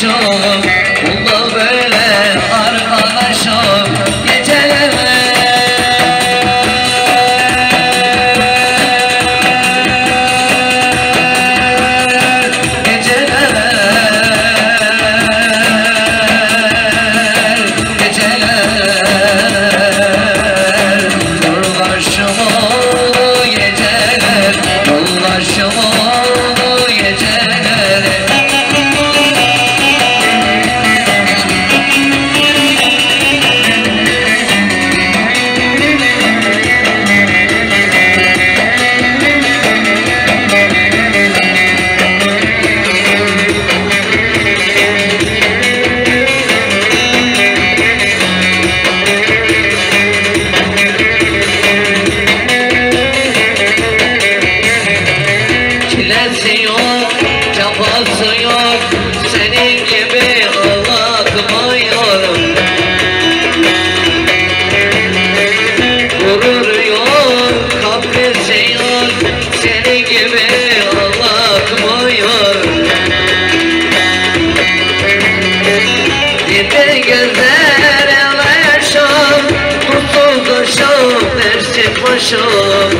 başım dersin Çilesi yok, cafası yok. Senin gibi ağlatmıyorum Gurur yok, kaprisi yok. Senin gibi ağlatmıyorum Dide gözler yaşam Mutsuz kuşum dersin başım